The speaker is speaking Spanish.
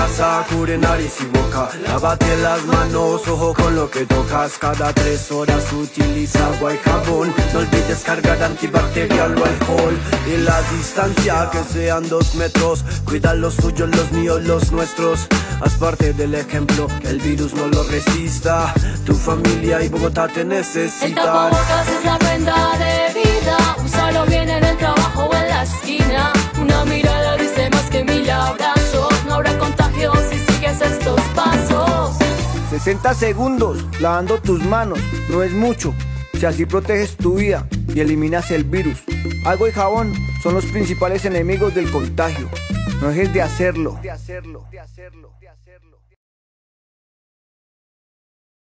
casa, cure nariz y boca. Lávate las manos, ojo con lo que tocas. Cada tres horas utiliza agua y jabón. No olvides cargar antibacterial o alcohol. Y la distancia que sean dos metros. Cuida los tuyos, los míos, los nuestros. Haz parte del ejemplo, el virus no lo resista. Tu familia y Bogotá te necesitan. El tapabocas es la prenda de 60 segundos lavando tus manos, no es mucho. Si así proteges tu vida y eliminas el virus. Agua y jabón son los principales enemigos del contagio. No dejes de hacerlo. De hacerlo. De hacerlo. De hacerlo.